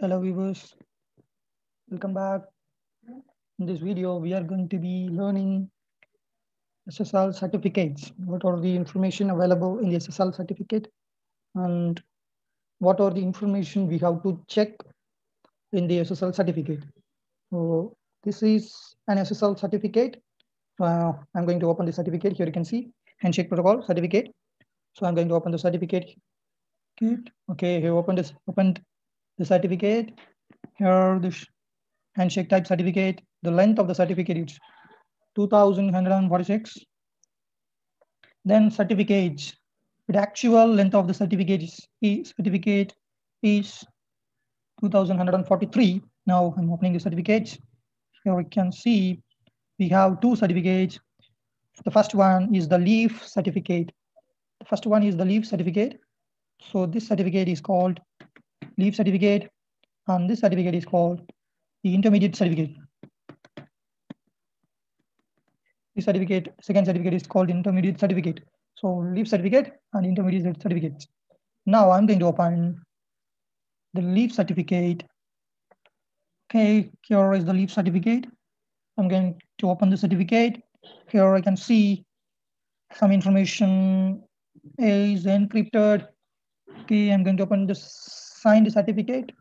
Hello viewers, welcome back. In this video, we are going to be learning SSL certificates. What are the information available in the SSL certificate and what are the information we have to check in the SSL certificate. So this is an SSL certificate. Uh, I'm going to open the certificate. Here you can see handshake protocol certificate. So I'm going to open the certificate. Okay, okay here open this opened the certificate. Here the handshake type certificate. The length of the certificate is 2146. Then certificates. The actual length of the certificate is, certificate is 2143. Now I'm opening the certificates. Here we can see we have two certificates. The first one is the leaf certificate. The first one is the leaf certificate. So this certificate is called leaf certificate and this certificate is called the intermediate certificate. This certificate, second certificate is called intermediate certificate. So leaf certificate and intermediate certificate. Now I'm going to open the leaf certificate. Okay, here is the leaf certificate. I'm going to open the certificate. Here I can see some information is encrypted. Okay, I'm going to open the signed certificate.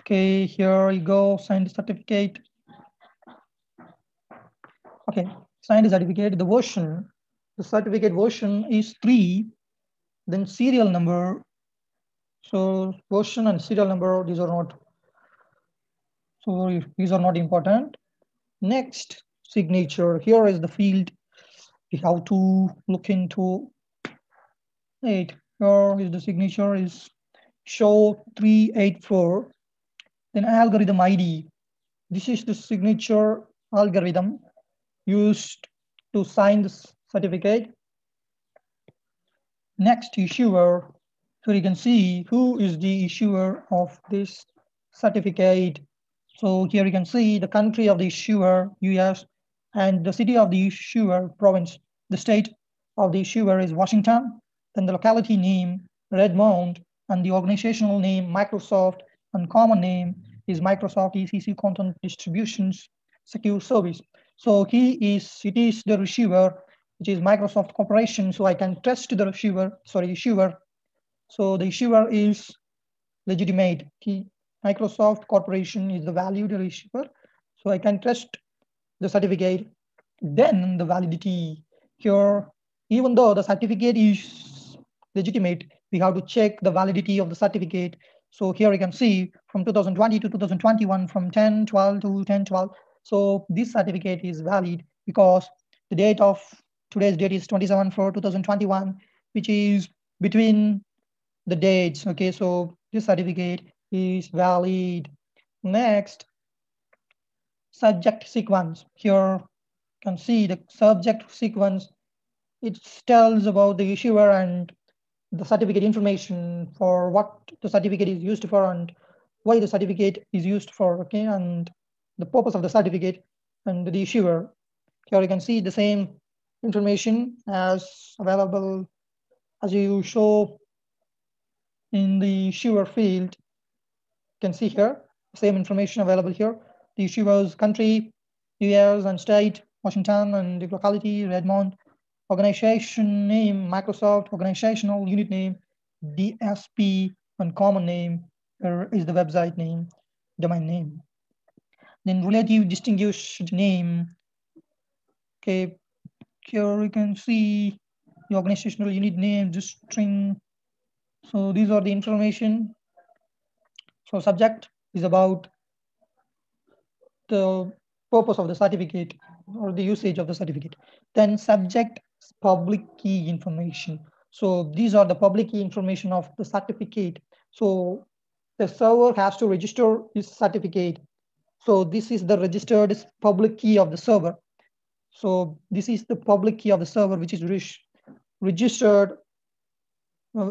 Okay, here you go, signed certificate. Okay, signed certificate, the version, the certificate version is three, then serial number. So version and serial number, these are not, so these are not important. Next, signature, here is the field we have to look into it. Here is the signature is show 384 then algorithm ID. This is the signature algorithm used to sign the certificate. Next issuer, so you can see who is the issuer of this certificate. So here you can see the country of the issuer, US, and the city of the issuer, province. The state of the issuer is Washington. Then the locality name, Redmond, and the organizational name, Microsoft, and common name is Microsoft ECC Content Distributions Secure Service. So he is, it is the receiver, which is Microsoft Corporation. So I can trust the receiver, sorry, issuer. So the issuer is legitimate. He, Microsoft Corporation is the valued receiver. So I can trust the certificate. Then the validity here, even though the certificate is legitimate, we have to check the validity of the certificate so here you can see from 2020 to 2021, from 10, 12 to 10, 12. So this certificate is valid because the date of today's date is 27 for 2021, which is between the dates. Okay, so this certificate is valid. Next, subject sequence. Here you can see the subject sequence. It tells about the issuer and the certificate information for what the certificate is used for and why the certificate is used for, okay, and the purpose of the certificate and the issuer. Here you can see the same information as available as you show in the issuer field. You can see here, same information available here. The issuer's country, US and state, Washington and the locality, Redmond, organization name, Microsoft, organizational unit name, DSP, and common name uh, is the website name, domain name. Then relative distinguished name. Okay, here you can see the organizational unit name, just string. So these are the information. So subject is about the purpose of the certificate or the usage of the certificate. Then subject public key information. So these are the public key information of the certificate. So the server has to register this certificate. So this is the registered public key of the server. So this is the public key of the server, which is re registered uh,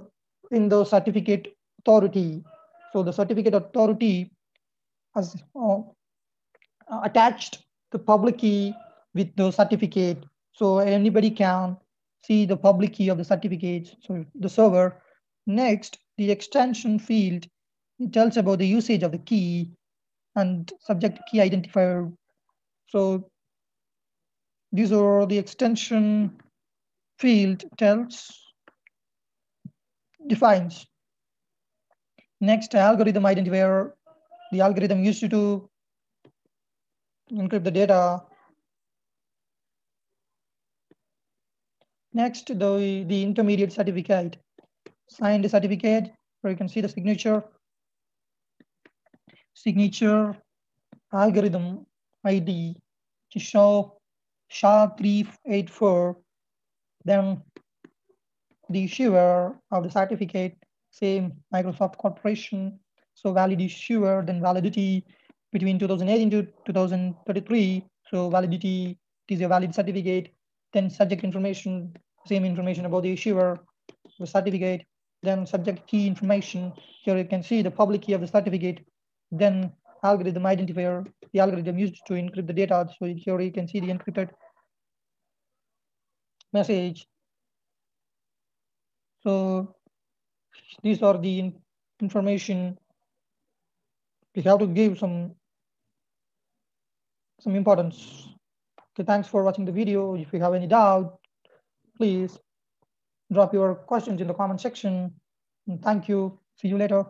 in the certificate authority. So the certificate authority has uh, attached the public key with the certificate so anybody can see the public key of the certificates, so the server. Next, the extension field it tells about the usage of the key and subject key identifier. So these are the extension field tells defines. Next algorithm identifier, the algorithm used to encrypt the data. Next, the, the intermediate certificate, signed the certificate, where you can see the signature, signature, algorithm ID to show SHA-384, then the issuer of the certificate, same Microsoft Corporation. So valid issuer, then validity between 2018 to 2033. So validity is a valid certificate. Then subject information, same information about the issuer, the certificate. Then subject key information. Here you can see the public key of the certificate. Then algorithm identifier, the algorithm used to encrypt the data. So here you can see the encrypted message so these are the information we have to give some some importance. Okay, thanks for watching the video. If you have any doubt, please drop your questions in the comment section. And thank you. See you later.